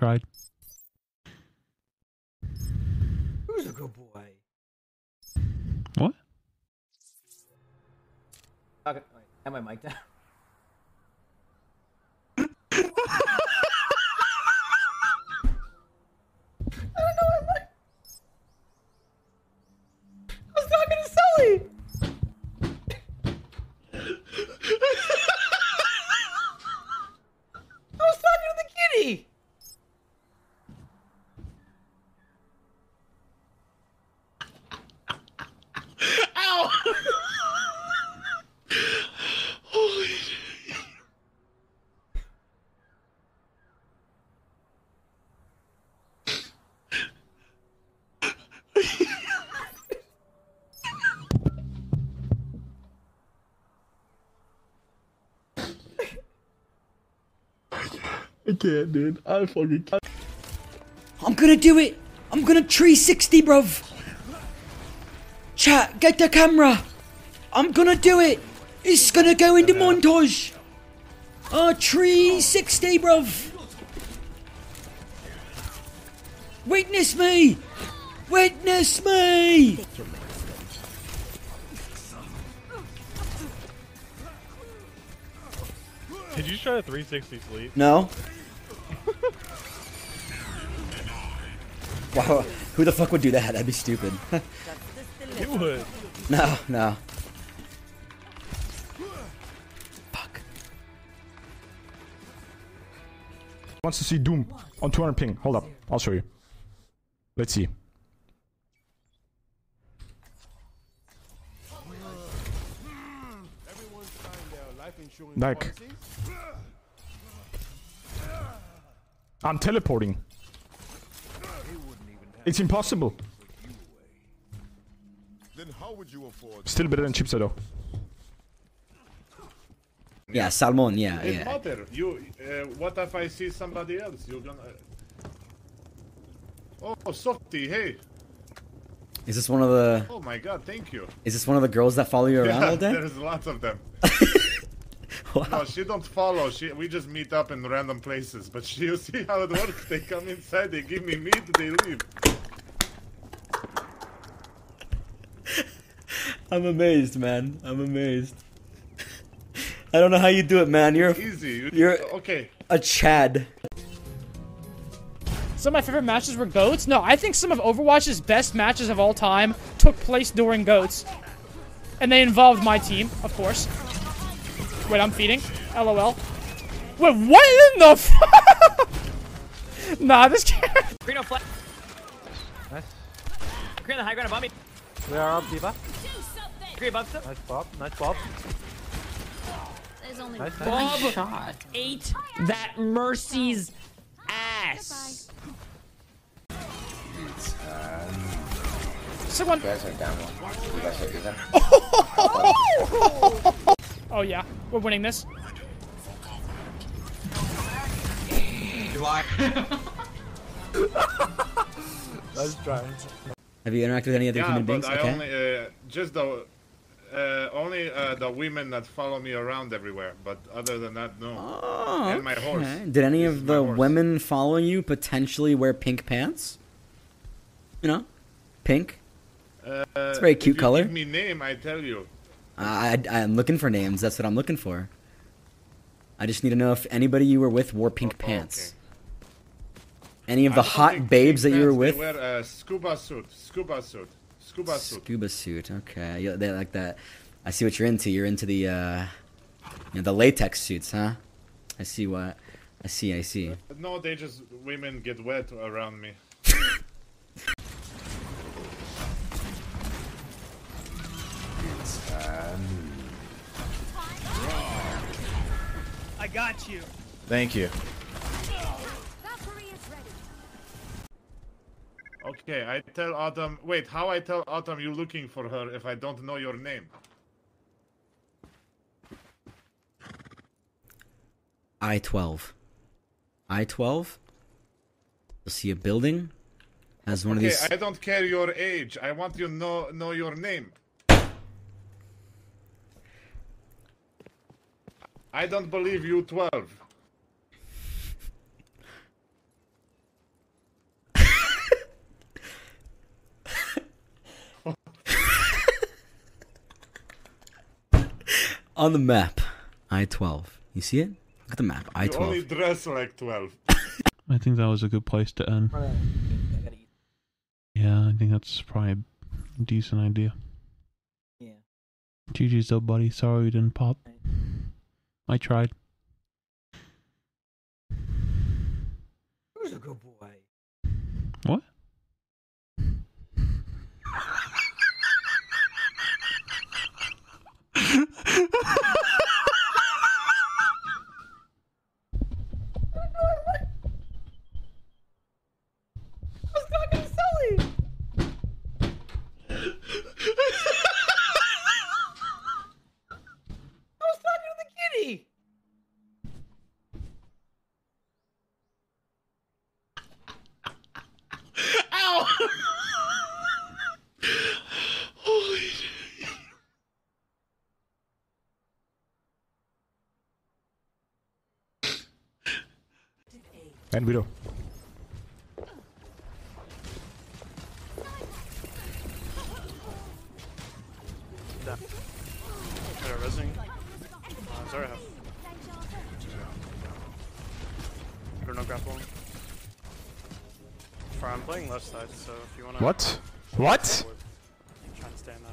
Tried. Who's a good boy? What? Okay, wait, have my mic down. I don't know what my... I was talking to Sully! I was talking to the kitty! I can't, dude. I fucking can't. I'm gonna do it! I'm gonna 360, bruv! Chat, get the camera! I'm gonna do it! It's gonna go into montage! Uh, 360, bruv! Witness me! Witness me! Did you try a 360 sleep? No. Wow, who the fuck would do that? That'd be stupid. You would. no, no. Fuck. wants to see Doom on 200 ping. Hold up, I'll show you. Let's see. Like, I'm teleporting. It's impossible. Then how would you afford Still better than Chipsa though. Yeah, Salmon, yeah, Hey, yeah. mother, you. Uh, what if I see somebody else? You're gonna. Oh, Softy, hey. Is this one of the Oh my god, thank you. is this one of the girls that follow you around all day? There's lots of them. Wow. No, she don't follow. She we just meet up in random places. But she, you see how it works? They come inside, they give me meat, they leave. I'm amazed, man. I'm amazed. I don't know how you do it, man. You're Easy. You- You're- okay. a Chad. Some of my favorite matches were GOATs. No, I think some of Overwatch's best matches of all time took place during GOATs. And they involved my team, of course. Wait, I'm feeding? LOL. Wait, what in the f- Nah, this can't. Reno flat. Nice. Green the high ground above me. We are up, D.Va. Green above. Nice Bob. Nice Bob. There's only Nice, one nice. shot. Ate that Mercy's ass. Sick one. Oh yeah, we're winning this. You Let's try. Have you interacted with any other Yeah, human but beings? I Okay. only uh, just the uh, only uh, the women that follow me around everywhere. But other than that, no. Oh, and my horse. okay. Did any This of the women following you potentially wear pink pants? You know, pink. Uh, It's a very cute color. Give me name, I tell you. I, I I'm looking for names. That's what I'm looking for. I just need to know if anybody you were with wore pink Oh, pants. Any of the don't hot babes that you were with? They wear a scuba suit. Scuba suit. Scuba suit. Scuba suit. Okay, yeah, they like that. I see what you're into. You're into the uh, you know, the latex suits, huh? I see what. I see. I see. No, they just women get wet around me. I got you. Thank you. Okay, I tell Autumn. Wait, how I tell Autumn you're looking for her if I don't know your name? I twelve. I twelve. You'll see a building. Has one okay, of these. I don't care your age. I want you to know know your name. I don't believe you 12. On the map, I-12. You see it? Look at the map, I twelve. You only I-12. dress like 12. I think that was a good place to end. Yeah, I think that's probably a decent idea. Yeah. GG's though, buddy. Sorry we didn't pop. I tried. Who's a good boy? And Widow. Better resing. Uh, Zara have. Or no grapple. Far, I'm playing left side, so if you wanna. What? What? Trying to stay in that.